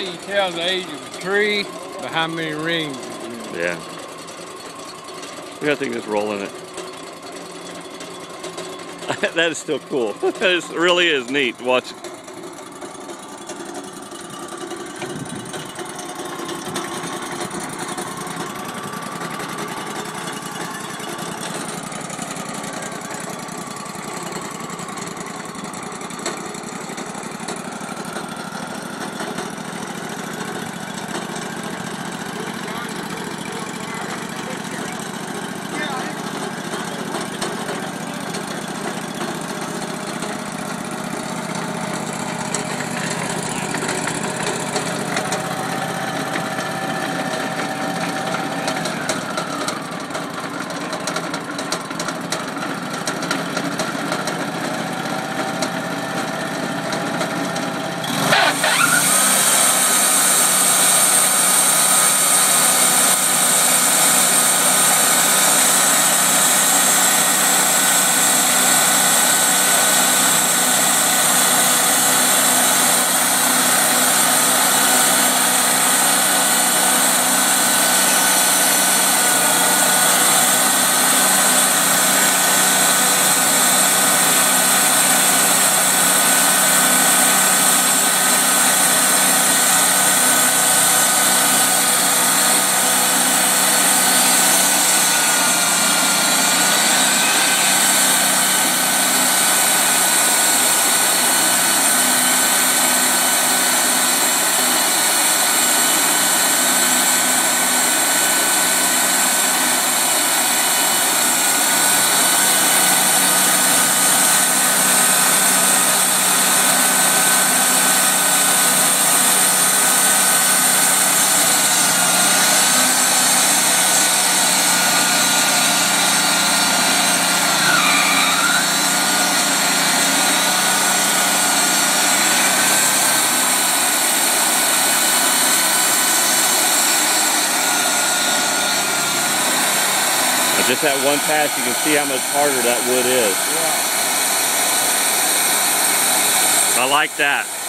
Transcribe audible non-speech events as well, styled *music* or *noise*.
you tell the age of a tree by how many rings. Yeah. We got think just rolling it. *laughs* that is still cool. *laughs* it really is neat to watch. Just that one pass, you can see how much harder that wood is. Yeah. I like that.